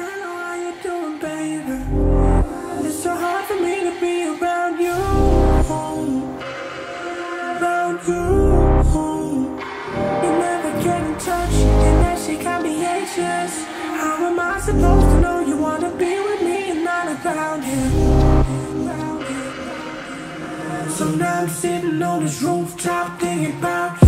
How you doing, baby? It's so hard for me to be around you, around you. You never get in touch, and that shit got me anxious. How am I supposed to know you wanna be with me and not around here? So now I'm sitting on this rooftop thinking about you.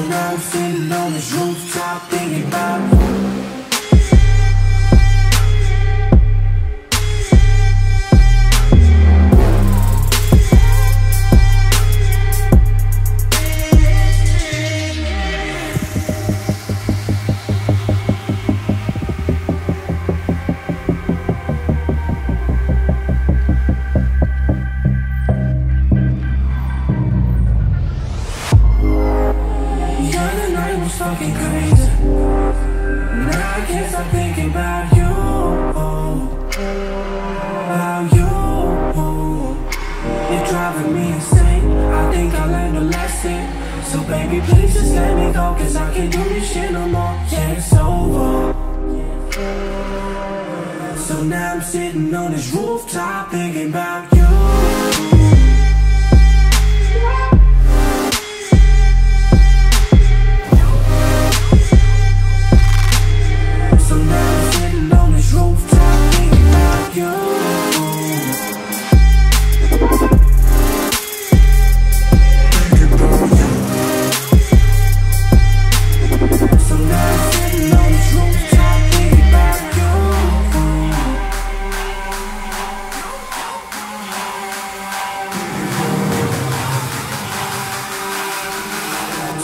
I'm sitting on fucking crazy. Now I can't stop thinking about you. About you. You're driving me insane. I think I learned a lesson. So baby, please just let me go. Cause I can't do this shit no more. Yeah, it's over. So now I'm sitting on this rooftop thinking about you.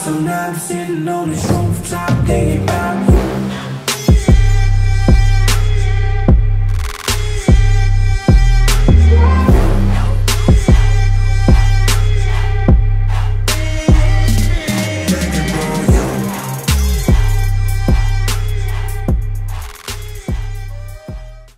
So now I'm sitting on this rooftop thinking about